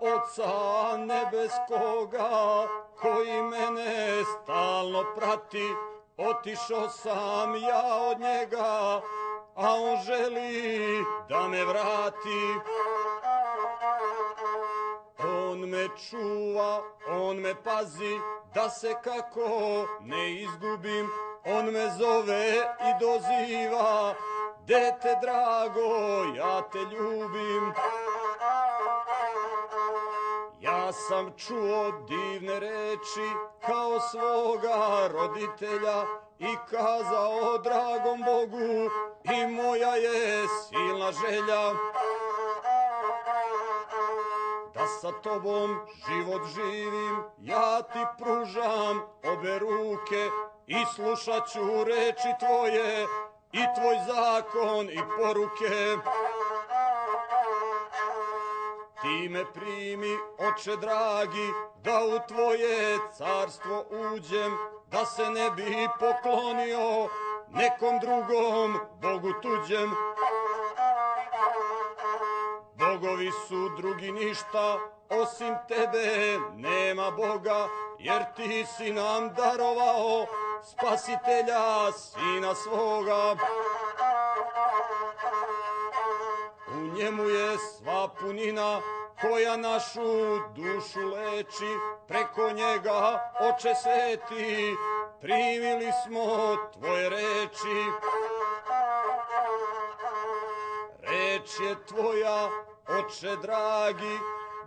Oca nebeskoga koji mene stalno prati, otišao sam ja od njega, a on želi da me vrati. On me čuva, on me pazi, da se kako ne izgubim, on me zove i doziva, dete drago, ja te ljubim. Sam čuo divne reči kao svoga roditelja i kazao dragom Bogu i moja je silna želja da sa tobom život živim, ja ti pružam obe ruke i slušat ću reči tvoje i tvoj zakon i poruke. Ti me primi, oče dragi, da u tvoje carstvo uđem, da se ne bi poklonio nekom drugom Bogu tuđem. Bogovi su drugi ništa, osim tebe nema Boga, jer ti si nam darovao spasitelja, sina svoga. Njemu je sva punina koja našu dušu leči, preko njega, oče sveti, primili smo tvoje reči. Reč je tvoja, oče dragi,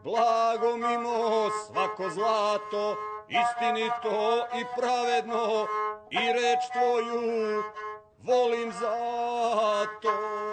blago mimo svako zlato, istinito i pravedno, i reč tvoju volim zato.